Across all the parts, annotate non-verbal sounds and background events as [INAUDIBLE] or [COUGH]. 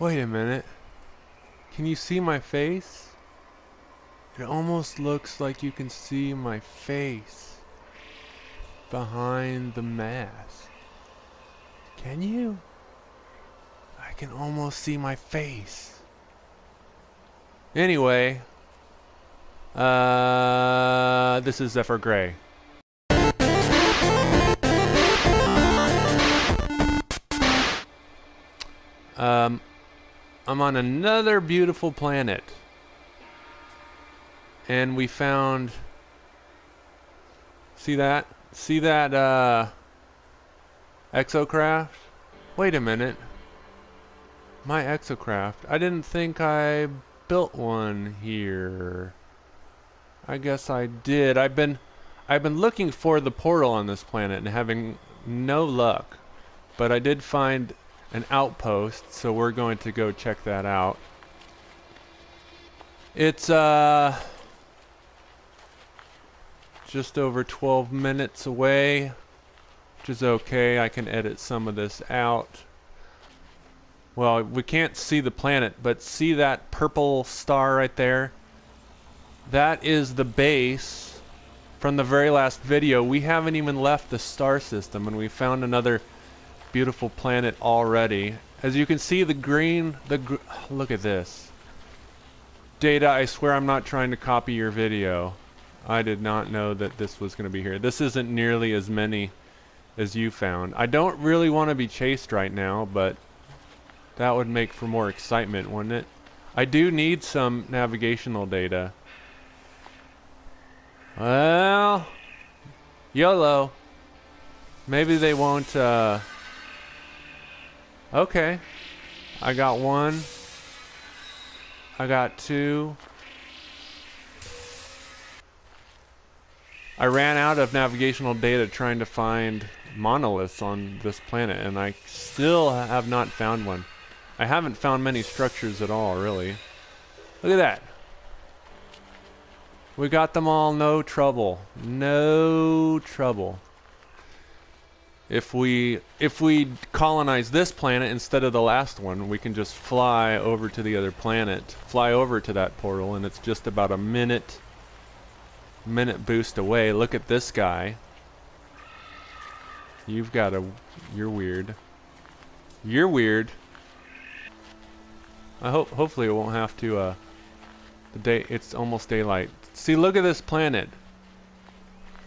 Wait a minute. Can you see my face? It almost looks like you can see my face behind the mask. Can you? I can almost see my face. Anyway, uh, this is Zephyr Grey. Um, I'm on another beautiful planet. And we found... See that? See that, uh... Exocraft? Wait a minute. My exocraft. I didn't think I built one here. I guess I did. I've been... I've been looking for the portal on this planet and having no luck. But I did find an outpost, so we're going to go check that out. It's uh just over 12 minutes away, which is okay. I can edit some of this out. Well, we can't see the planet, but see that purple star right there? That is the base from the very last video. We haven't even left the star system, and we found another beautiful planet already. As you can see, the green, the gr look at this. Data, I swear I'm not trying to copy your video. I did not know that this was going to be here. This isn't nearly as many as you found. I don't really want to be chased right now, but that would make for more excitement, wouldn't it? I do need some navigational data. Well, YOLO. Maybe they won't, uh, Okay. I got one. I got two. I ran out of navigational data trying to find monoliths on this planet, and I still have not found one. I haven't found many structures at all, really. Look at that. We got them all, no trouble. No trouble if we if we colonize this planet instead of the last one, we can just fly over to the other planet, fly over to that portal, and it's just about a minute minute boost away. Look at this guy. You've got a you're weird. You're weird. I hope hopefully it won't have to uh the day it's almost daylight. See, look at this planet.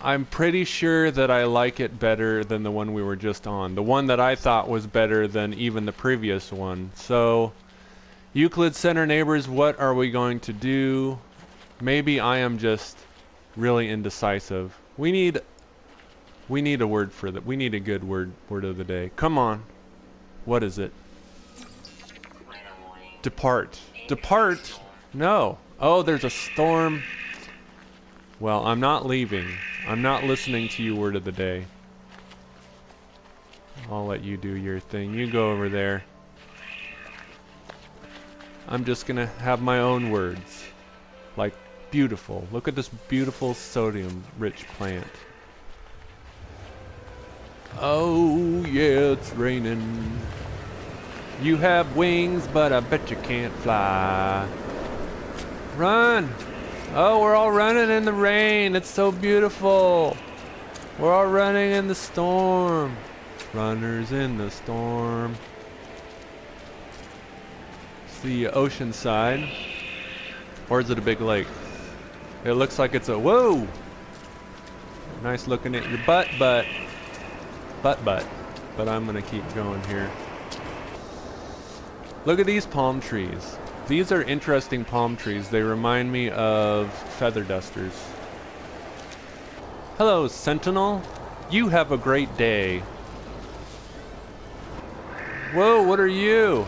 I'm pretty sure that I like it better than the one we were just on. The one that I thought was better than even the previous one. So, Euclid Center neighbors, what are we going to do? Maybe I am just really indecisive. We need we need a word for that. We need a good word word of the day. Come on. What is it? Depart. Depart? No. Oh, there's a storm. Well, I'm not leaving. I'm not listening to you word of the day. I'll let you do your thing. You go over there. I'm just gonna have my own words. Like beautiful. Look at this beautiful sodium rich plant. Oh yeah, it's raining. You have wings, but I bet you can't fly. Run! Oh, we're all running in the rain. It's so beautiful. We're all running in the storm. Runners in the storm. It's the ocean side. Or is it a big lake? It looks like it's a... Whoa! Nice looking at your butt, butt. Butt, butt. But I'm going to keep going here. Look at these palm trees. These are interesting palm trees. They remind me of feather dusters. Hello, Sentinel. You have a great day. Whoa, what are you?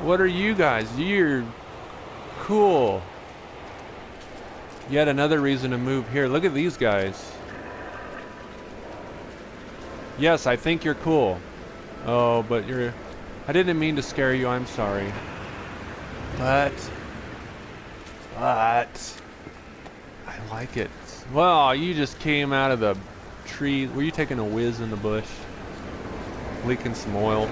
What are you guys? You're cool. Yet another reason to move here. Look at these guys. Yes, I think you're cool. Oh, but you're... I didn't mean to scare you. I'm sorry. But, but, I like it. Well, you just came out of the tree. Were you taking a whiz in the bush? Leaking some oil.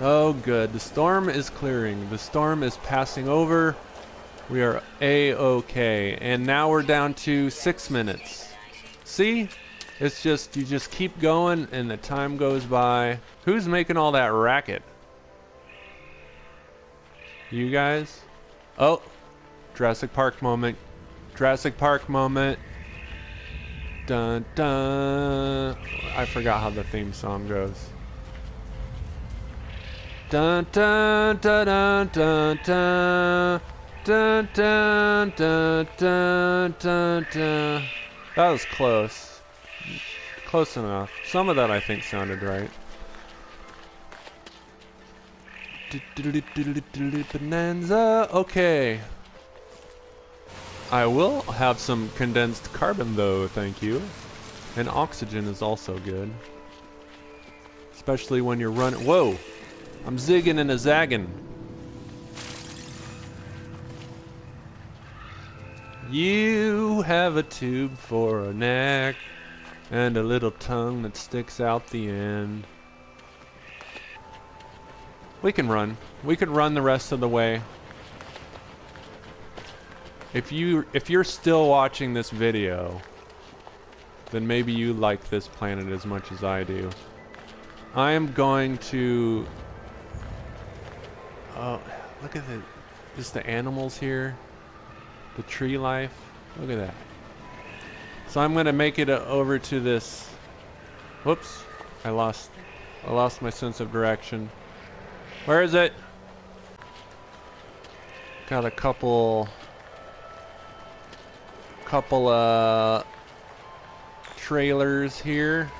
Oh, good. The storm is clearing. The storm is passing over. We are a-okay. And now we're down to six minutes. See? It's just, you just keep going and the time goes by. Who's making all that racket? You guys? Oh, Jurassic Park moment. Jurassic Park moment. Dun dun. I forgot how the theme song goes. Dun dun dun dun dun dun. Dun dun dun dun dun dun. That was close. Close enough. Some of that I think sounded right. Bonanza. Okay. I will have some condensed carbon though, thank you. And oxygen is also good. Especially when you're running. Whoa! I'm zigging and a zagging. You have a tube for a neck and a little tongue that sticks out the end. We can run. We could run the rest of the way. If you if you're still watching this video, then maybe you like this planet as much as I do. I am going to Oh, look at the just the animals here. The tree life. Look at that. So I'm going to make it uh, over to this Whoops. I lost I lost my sense of direction. Where is it? Got a couple couple uh trailers here.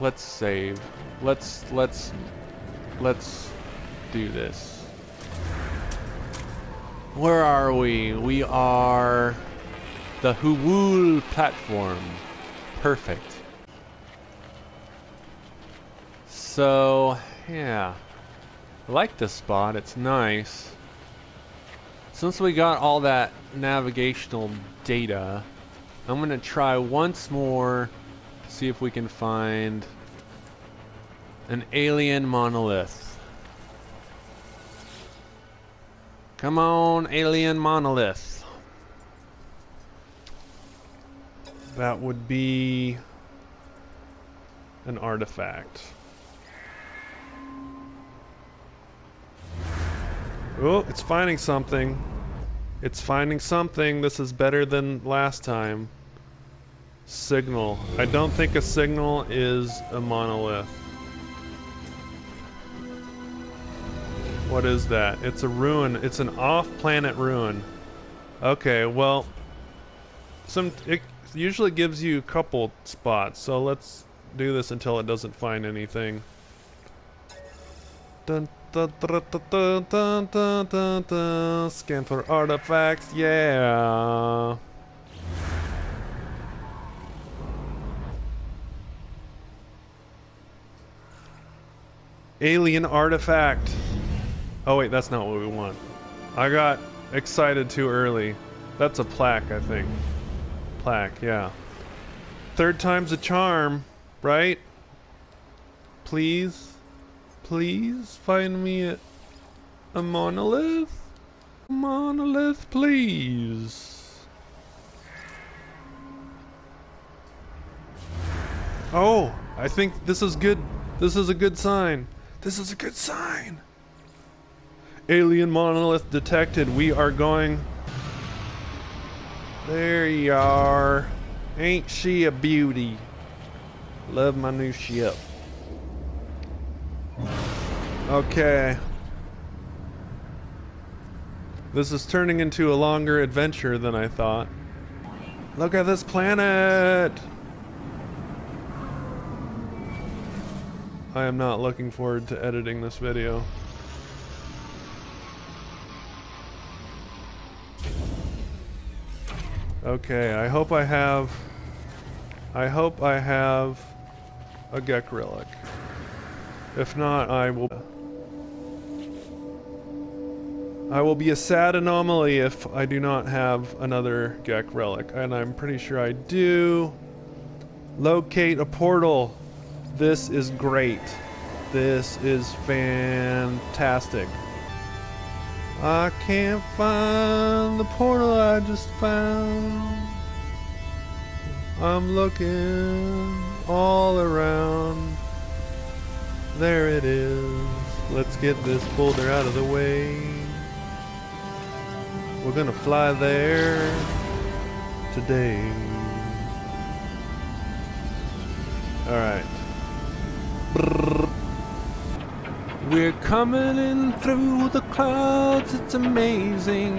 Let's save. Let's let's let's do this. Where are we? We are the Huwul platform. Perfect. So, yeah. I like this spot. It's nice. Since we got all that navigational data, I'm going to try once more to see if we can find an alien monolith. Come on, alien monolith. That would be an artifact. Oh, it's finding something. It's finding something. This is better than last time. Signal. I don't think a signal is a monolith. What is that? It's a ruin. It's an off-planet ruin. Okay, well, some it usually gives you a couple spots, so let's do this until it doesn't find anything. Dun Dun, dun, Scan for artifacts, yeah. Alien artifact. Oh wait, that's not what we want. I got excited too early. That's a plaque, I think. Plaque, yeah. Third time's a charm, right? Please? Please find me a, a monolith? Monolith, please. Oh, I think this is good. This is a good sign. This is a good sign. Alien monolith detected. We are going. There you are. Ain't she a beauty? Love my new ship. Okay. This is turning into a longer adventure than I thought. Look at this planet! I am not looking forward to editing this video. Okay, I hope I have... I hope I have a Gek relic. If not, I will... I will be a sad anomaly if I do not have another Gek relic, and I'm pretty sure I do. Locate a portal. This is great. This is fantastic. I can't find the portal I just found. I'm looking all around. There it is. Let's get this boulder out of the way. We're gonna fly there today. Alright. We're coming in through the clouds, it's amazing.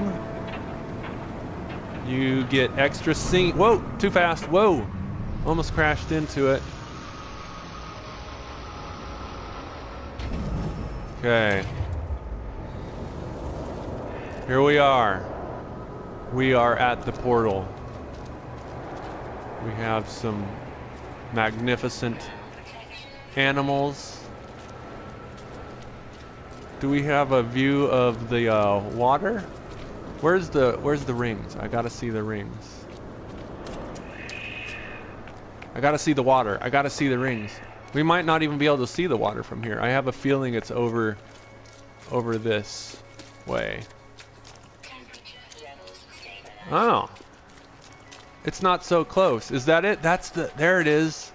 You get extra scene. Whoa, too fast. Whoa. Almost crashed into it. Okay. Here we are. We are at the portal. We have some magnificent animals. Do we have a view of the uh, water? Where's the Where's the rings? I gotta see the rings. I gotta see the water. I gotta see the rings. We might not even be able to see the water from here. I have a feeling it's over over this way. Oh. It's not so close. Is that it? That's the there it is.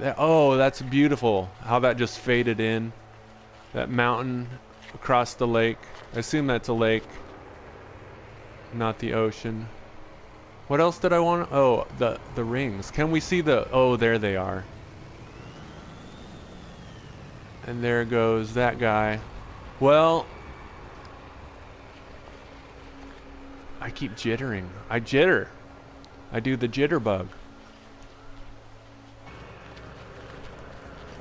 That, oh, that's beautiful. How that just faded in. That mountain across the lake. I assume that's a lake. Not the ocean. What else did I want? Oh, the the rings. Can we see the Oh, there they are. And there goes that guy. Well, I keep jittering. I jitter. I do the jitterbug.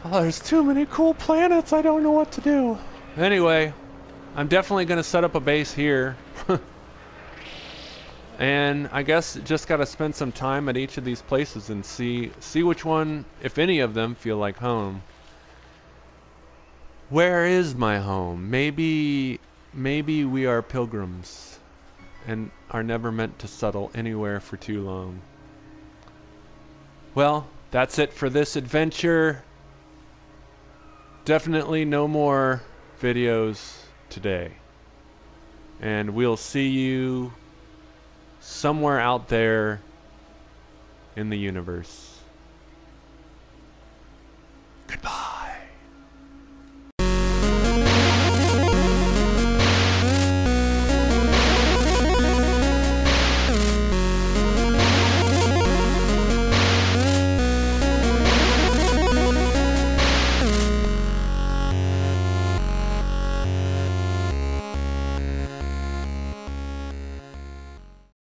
Oh, there's too many cool planets. I don't know what to do. Anyway, I'm definitely going to set up a base here. [LAUGHS] and I guess just got to spend some time at each of these places and see see which one, if any of them, feel like home. Where is my home? Maybe, maybe we are pilgrims and are never meant to settle anywhere for too long. Well, that's it for this adventure. Definitely no more videos today. And we'll see you somewhere out there in the universe.